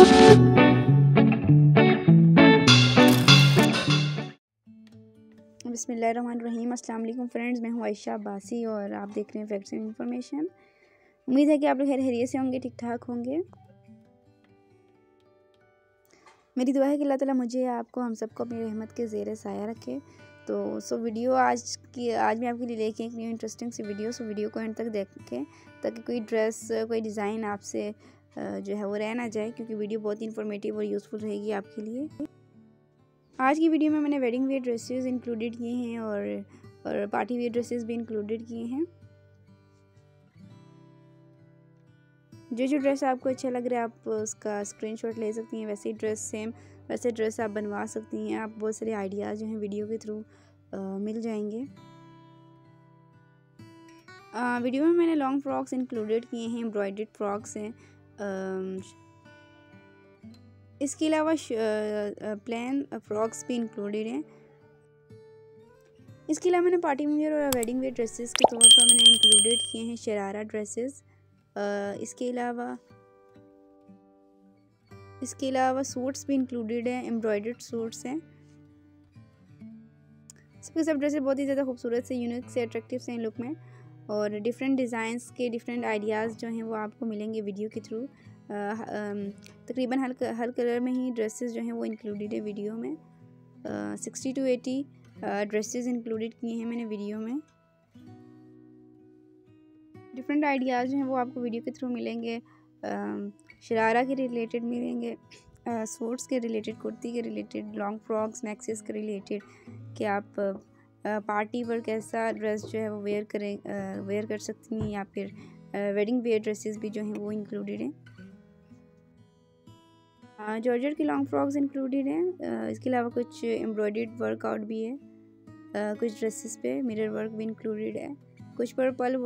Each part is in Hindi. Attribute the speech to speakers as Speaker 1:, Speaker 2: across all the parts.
Speaker 1: बसमीम अल्लाम फ्रेंड्स, मैं हूँ आयशा अब्बासी और आप देख रहे हैं फैक्ट्स इन्फॉर्मेशन उम्मीद है कि आप लोग खैर खैरियत से होंगे ठीक ठाक होंगे। मेरी दुआ है कि अल्लाह ताला मुझे, आपको, हम सबको अपनी रहमत के ज़ेर साया रखे। तो सो वीडियो आज की, आज मैं आपके लिए लेके एक न्यू इंटरेस्टिंग सी वीडियो सो वीडियो को एंड तक देखें, ताकि कोई ड्रेस कोई डिज़ाइन आपसे जो है वो रह ना जाए क्योंकि वीडियो बहुत ही इन्फॉर्मेटिव और यूज़फुल रहेगी आपके लिए। आज की वीडियो में मैंने वेडिंग वेयर ड्रेसेस इंक्लूडेड किए हैं और और पार्टी वेयर ड्रेसेस भी इंक्लूडेड किए हैं। जो जो ड्रेस आपको अच्छा लग रहा है आप उसका स्क्रीनशॉट ले सकती हैं। वैसे ही ड्रेस सेम वैसे ड्रेस आप बनवा सकती हैं। आप बहुत सारे आइडियाज़ जो हैं वीडियो के थ्रू मिल जाएँगे। आ, वीडियो में मैंने लॉन्ग फ्रॉक्स इंक्लूडेड किए हैं एम्ब्रॉयड फ्रॉक्स हैं। इसके अलावा प्लान फ्रॉक्स भी इंक्लूडेड हैं। इसके अलावा मैंने पार्टी वेयर और वेडिंग वेयर ड्रेसेस के तौर पर मैंने इंक्लूडेड किए हैं, शरारा ड्रेसेस इसके अलावा इसके अलावा सूट्स भी इंक्लूडेड हैं एम्ब्रॉयडर्ड सूट्स हैं। सबके सब ड्रेसेस बहुत ही ज़्यादा खूबसूरत से यूनिक से अट्रैक्टिव से हैं लुक में। और डिफरेंट डिज़ाइंस के डिफरेंट आइडियाज़ जो हैं वो आपको मिलेंगे वीडियो के थ्रू तकरीबन हर हर कलर में ही ड्रेसेस जो हैं वो इंक्लूडेड है वीडियो में। Sixty to eighty dresses included किए हैं मैंने वीडियो में। डिफरेंट आइडियाज़ जो हैं वो आपको वीडियो के थ्रू मिलेंगे। शरारा के रिलेटेड मिलेंगे। सूट्स के रिलेटेड कुर्ती के रिलेटेड लॉन्ग फ्रॉक्स मैक्सिस के रिलेटेड कि आप पार्टी पर कैसा ड्रेस जो है वो वेयर करें वेयर कर सकती हैं या फिर वेडिंग वेयर ड्रेसेस भी जो हैं वो इंक्लूडेड हैं? जॉर्जर की लॉन्ग फ्रॉक्स इंक्लूडेड हैं। इसके अलावा कुछ एम्ब्रॉयड वर्कआउट भी है। कुछ ड्रेसेस पे मिरर वर्क भी इंक्लूडेड है। कुछ पर पल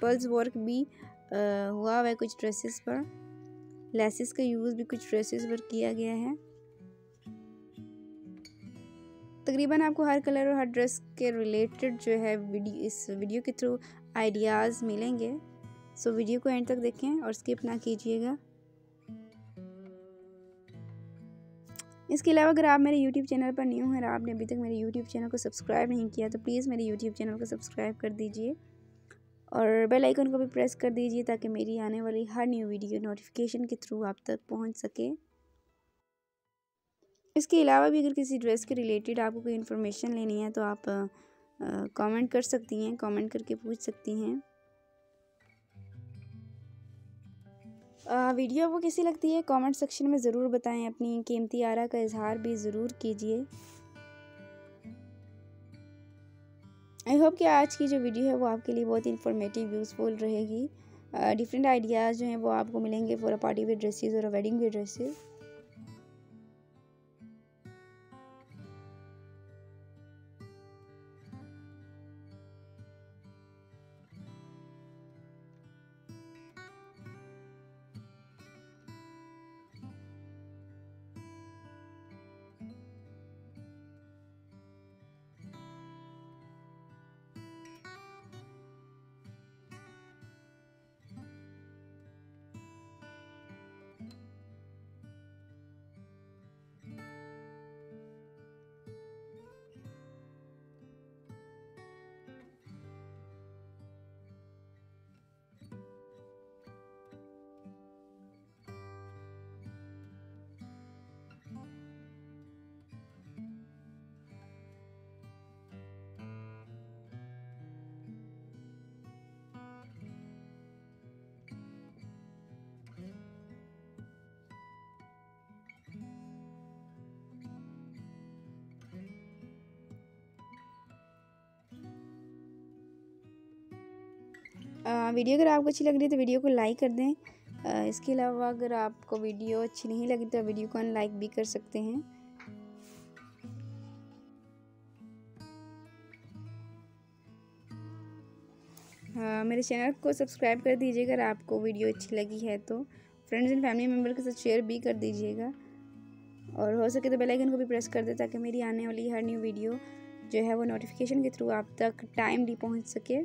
Speaker 1: पल्स वर्क भी हुआ हुआ है कुछ ड्रेसेस पर। लेसिस का यूज़ भी कुछ ड्रेसेस पर किया गया है। तकरीबन आपको हर कलर और हर ड्रेस के रिलेटेड जो है वीडियो, इस वीडियो के थ्रू आइडियाज़ मिलेंगे। सो वीडियो को एंड तक देखें और स्किप ना कीजिएगा। इसके अलावा अगर आप मेरे यूट्यूब चैनल पर न्यू हैं और आपने अभी तक मेरे यूट्यूब चैनल को सब्सक्राइब नहीं किया तो प्लीज़ मेरे यूट्यूब चैनल को सब्सक्राइब कर दीजिए और बेल आइकन को भी प्रेस कर दीजिए ताकि मेरी आने वाली हर न्यू वीडियो नोटिफिकेशन के थ्रू आप तक पहुँच सके। इसके अलावा भी अगर किसी ड्रेस के रिलेटेड आपको कोई इन्फॉर्मेशन लेनी है तो आप कमेंट कर सकती हैं, कमेंट करके पूछ सकती हैं। वीडियो आपको कैसी लगती है? कमेंट सेक्शन में ज़रूर बताएँ, अपनी कीमती आरा का इजहार भी ज़रूर कीजिए। आई होप कि आज की जो वीडियो है वो आपके लिए बहुत इन्फॉर्मेटिव यूज़फुल रहेगी। डिफरेंट आइडियाज़ जो हैं वो आपको मिलेंगे for a party wear dresses और a wedding wear dresses video अगर आपको अच्छी लग रही है तो वीडियो को लाइक कर दें। इसके अलावा अगर आपको वीडियो अच्छी नहीं लगी तो वीडियो को अनलाइक भी कर सकते हैं। हाँ मेरे चैनल को सब्सक्राइब कर दीजिएगा अगर आपको वीडियो अच्छी लगी है तो। फ्रेंड्स एंड फैमिली मेंबर के साथ शेयर भी कर दीजिएगा। और हो सके तो बेल आइकन को भी प्रेस कर दे ताकि मेरी आने वाली हर न्यू वीडियो जो है वो नोटिफिकेशन के थ्रू आप तक टाइमली पहुँच सके।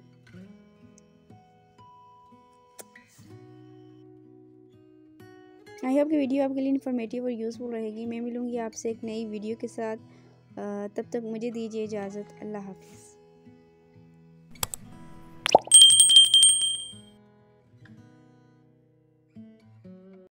Speaker 1: आई होप कि वीडियो आपके लिए इन्फॉर्मेटिव और यूज़फुल रहेगी। मैं मिलूँगी आपसे एक नई वीडियो के साथ। तब तक मुझे दीजिए इजाज़त। अल्लाह हाफिज़।